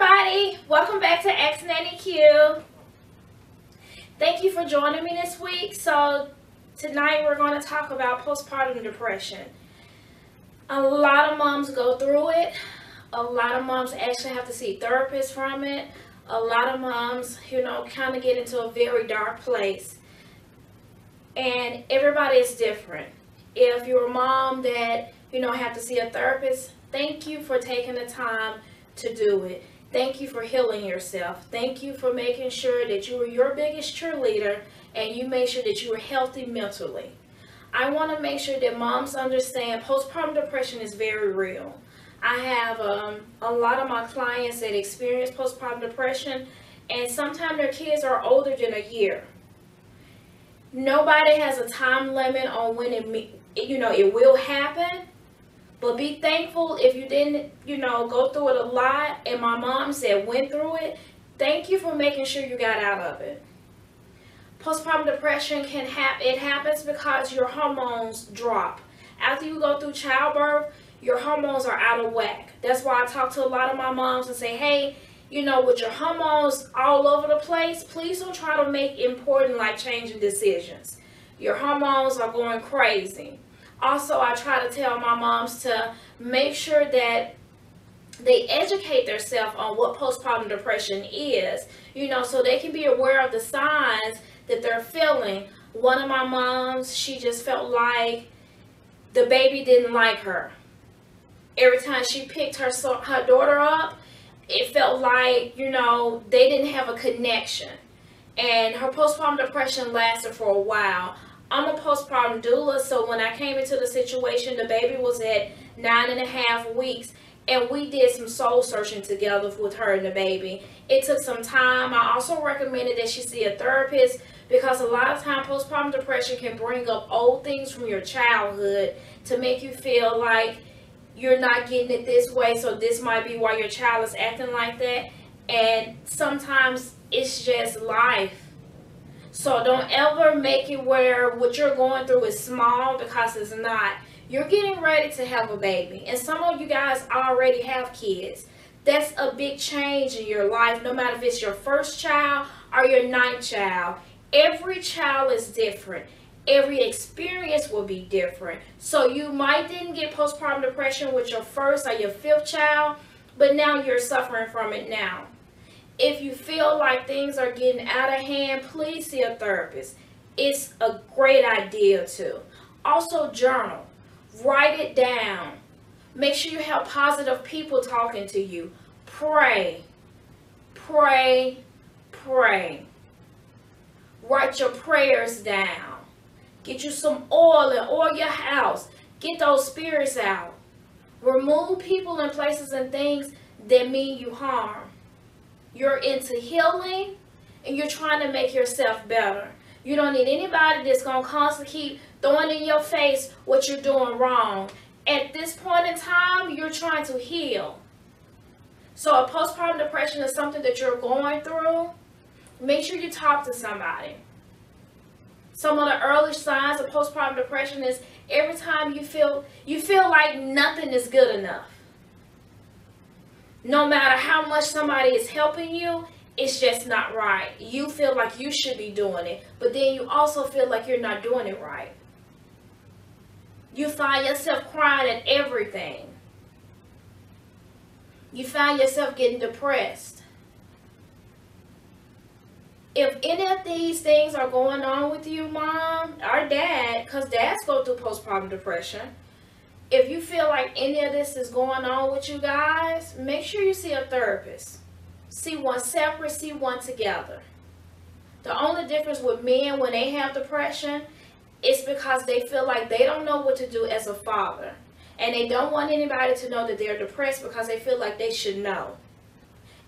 everybody. Welcome back to Ask Nanny Q. Thank you for joining me this week. So tonight we're going to talk about postpartum depression. A lot of moms go through it. A lot of moms actually have to see therapists from it. A lot of moms, you know, kind of get into a very dark place. And everybody is different. If you're a mom that, you know, have to see a therapist, thank you for taking the time to do it. Thank you for healing yourself. Thank you for making sure that you were your biggest cheerleader and you made sure that you were healthy mentally. I want to make sure that moms understand postpartum depression is very real. I have um, a lot of my clients that experience postpartum depression and sometimes their kids are older than a year. Nobody has a time limit on when it, you know, it will happen but be thankful if you didn't, you know, go through it a lot. And my mom said went through it. Thank you for making sure you got out of it. Postpartum depression can happen. It happens because your hormones drop. After you go through childbirth, your hormones are out of whack. That's why I talk to a lot of my moms and say, hey, you know, with your hormones all over the place, please don't try to make important life-changing decisions. Your hormones are going crazy also I try to tell my moms to make sure that they educate themselves on what postpartum depression is, you know, so they can be aware of the signs that they're feeling. One of my moms, she just felt like the baby didn't like her. Every time she picked her her daughter up, it felt like, you know, they didn't have a connection. And her postpartum depression lasted for a while. I'm a postpartum doula, so when I came into the situation, the baby was at nine and a half weeks, and we did some soul searching together with her and the baby. It took some time. I also recommended that she see a therapist because a lot of time postpartum depression can bring up old things from your childhood to make you feel like you're not getting it this way, so this might be why your child is acting like that. And sometimes it's just life so don't ever make it where what you're going through is small because it's not. You're getting ready to have a baby. And some of you guys already have kids. That's a big change in your life, no matter if it's your first child or your ninth child. Every child is different. Every experience will be different. So you might didn't get postpartum depression with your first or your fifth child, but now you're suffering from it now. If you feel like things are getting out of hand, please see a therapist. It's a great idea to. Also journal. Write it down. Make sure you have positive people talking to you. Pray. Pray. Pray. Write your prayers down. Get you some oil and oil your house. Get those spirits out. Remove people and places and things that mean you harm you're into healing and you're trying to make yourself better. You don't need anybody that's going to constantly keep throwing in your face what you're doing wrong. At this point in time, you're trying to heal. So a postpartum depression is something that you're going through. Make sure you talk to somebody. Some of the early signs of postpartum depression is every time you feel you feel like nothing is good enough no matter how much somebody is helping you, it's just not right. You feel like you should be doing it, but then you also feel like you're not doing it right. You find yourself crying at everything. You find yourself getting depressed. If any of these things are going on with you, mom or dad, because dads go through postpartum depression, if you feel like any of this is going on with you guys, make sure you see a therapist. See one separate, see one together. The only difference with men when they have depression is because they feel like they don't know what to do as a father. And they don't want anybody to know that they're depressed because they feel like they should know.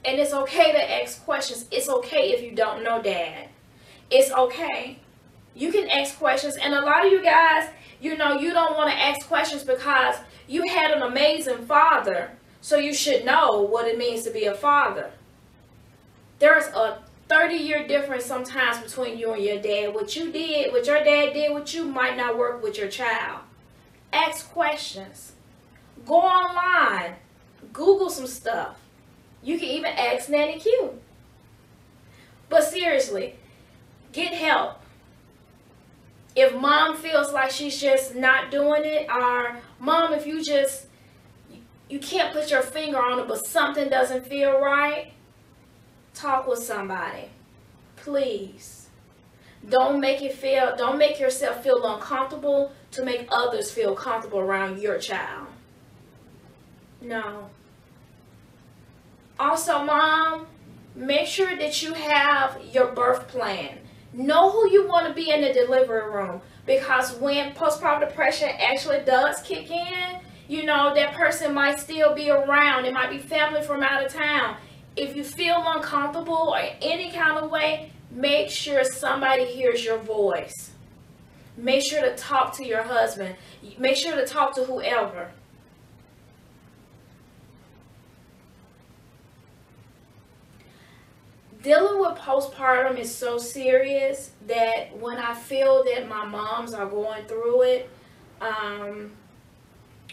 And it's okay to ask questions. It's okay if you don't know dad. It's okay. You can ask questions. And a lot of you guys, you know, you don't want to ask questions because you had an amazing father, so you should know what it means to be a father. There's a 30 year difference sometimes between you and your dad. What you did, what your dad did with you might not work with your child. Ask questions. Go online. Google some stuff. You can even ask Nanny Q. But seriously, get help. If mom feels like she's just not doing it, or mom, if you just you can't put your finger on it, but something doesn't feel right, talk with somebody. Please. Don't make it feel don't make yourself feel uncomfortable to make others feel comfortable around your child. No. Also, mom, make sure that you have your birth plan. Know who you want to be in the delivery room because when postpartum depression actually does kick in, you know, that person might still be around. It might be family from out of town. If you feel uncomfortable or any kind of way, make sure somebody hears your voice. Make sure to talk to your husband. Make sure to talk to whoever. Dealing with postpartum is so serious that when I feel that my moms are going through it, um,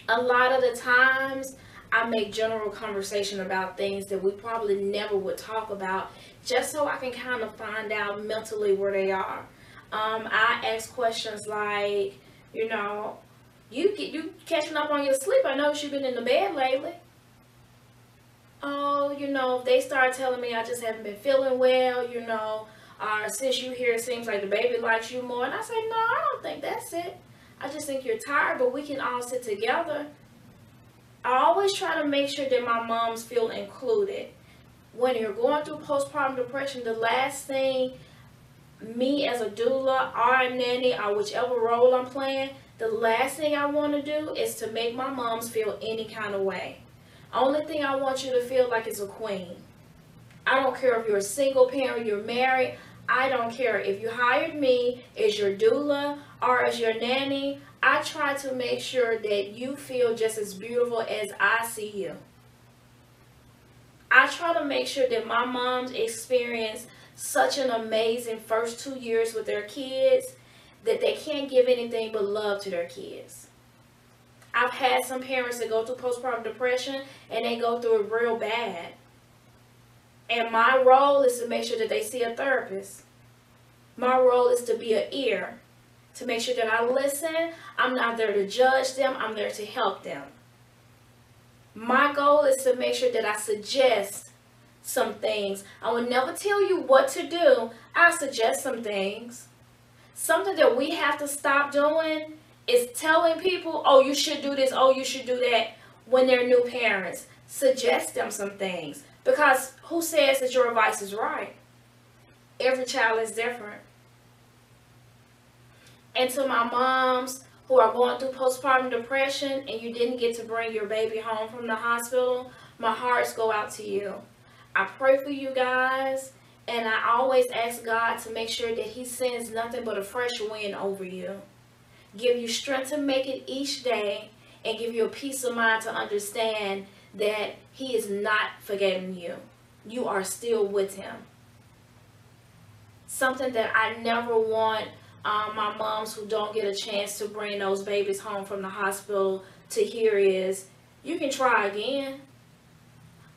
a lot of the times I make general conversation about things that we probably never would talk about just so I can kind of find out mentally where they are. Um, I ask questions like, you know, you you catching up on your sleep. I know you've been in the bed lately oh, you know, they start telling me I just haven't been feeling well, you know, uh, since you here, it seems like the baby likes you more. And I say, no, I don't think that's it. I just think you're tired, but we can all sit together. I always try to make sure that my moms feel included. When you're going through postpartum depression, the last thing me as a doula or a nanny or whichever role I'm playing, the last thing I want to do is to make my moms feel any kind of way. Only thing I want you to feel like is a queen. I don't care if you're a single parent, you're married. I don't care if you hired me as your doula or as your nanny. I try to make sure that you feel just as beautiful as I see you. I try to make sure that my moms experience such an amazing first two years with their kids that they can't give anything but love to their kids. I've had some parents that go through postpartum depression and they go through it real bad. And my role is to make sure that they see a therapist. My role is to be an ear, to make sure that I listen. I'm not there to judge them, I'm there to help them. My goal is to make sure that I suggest some things. I will never tell you what to do. I suggest some things. Something that we have to stop doing is telling people, oh, you should do this, oh, you should do that when they're new parents. Suggest them some things. Because who says that your advice is right? Every child is different. And to my moms who are going through postpartum depression and you didn't get to bring your baby home from the hospital, my hearts go out to you. I pray for you guys. And I always ask God to make sure that he sends nothing but a fresh wind over you give you strength to make it each day, and give you a peace of mind to understand that he is not forgetting you. You are still with him. Something that I never want um, my moms who don't get a chance to bring those babies home from the hospital to hear is, you can try again.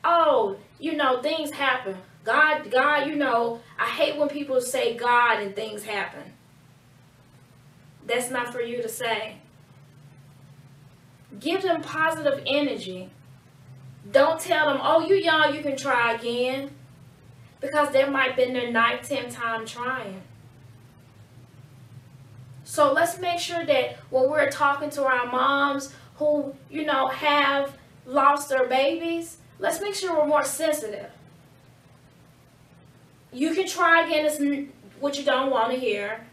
Oh, you know, things happen. God, God, you know, I hate when people say God and things happen. That's not for you to say. Give them positive energy. Don't tell them, oh, you young, you can try again. Because they might been their ninth, tenth time trying. So let's make sure that when we're talking to our moms who, you know, have lost their babies, let's make sure we're more sensitive. You can try again, is what you don't want to hear.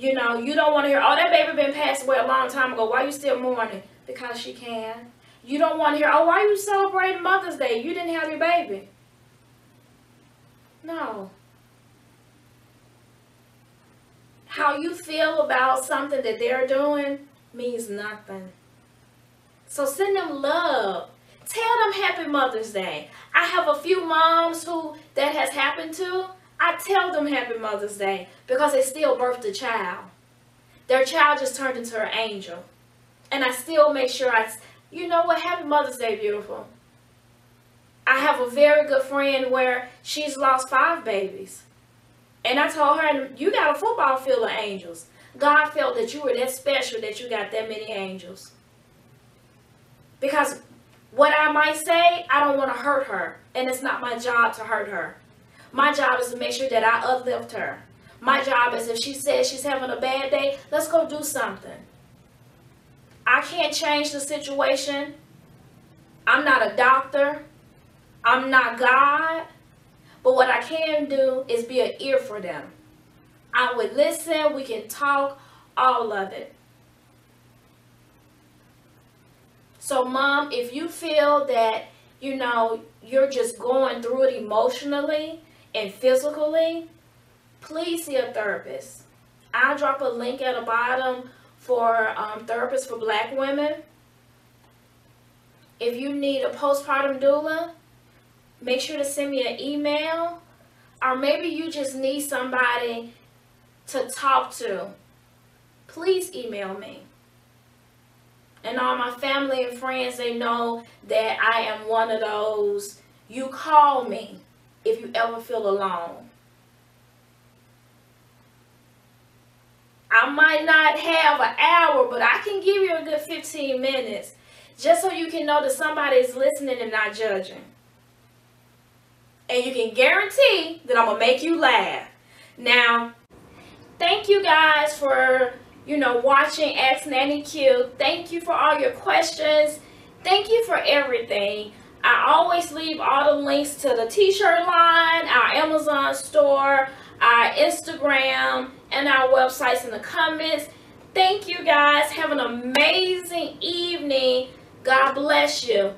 You know, you don't want to hear, oh, that baby been passed away a long time ago. Why you still mourning? Because she can. You don't want to hear, oh, why you celebrating Mother's Day? You didn't have your baby. No. How you feel about something that they're doing means nothing. So send them love. Tell them Happy Mother's Day. I have a few moms who that has happened to I tell them Happy Mother's Day because they still birthed a child. Their child just turned into an angel. And I still make sure I, you know what, Happy Mother's Day, beautiful. I have a very good friend where she's lost five babies. And I told her, you got a football field of angels. God felt that you were that special that you got that many angels. Because what I might say, I don't want to hurt her. And it's not my job to hurt her. My job is to make sure that I uplift her. My job is if she says she's having a bad day, let's go do something. I can't change the situation. I'm not a doctor. I'm not God. But what I can do is be an ear for them. I would listen, we can talk, all of it. So, mom, if you feel that, you know, you're just going through it emotionally and physically, please see a therapist. I'll drop a link at the bottom for um, therapists for black women. If you need a postpartum doula, make sure to send me an email. Or maybe you just need somebody to talk to. Please email me. And all my family and friends, they know that I am one of those. You call me if you ever feel alone. I might not have an hour, but I can give you a good 15 minutes just so you can know that somebody is listening and not judging. And you can guarantee that I'm going to make you laugh. Now, thank you guys for, you know, watching Ask Nanny Q. Thank you for all your questions. Thank you for everything. I always leave all the links to the t-shirt line, our Amazon store, our Instagram, and our websites in the comments. Thank you guys. Have an amazing evening. God bless you.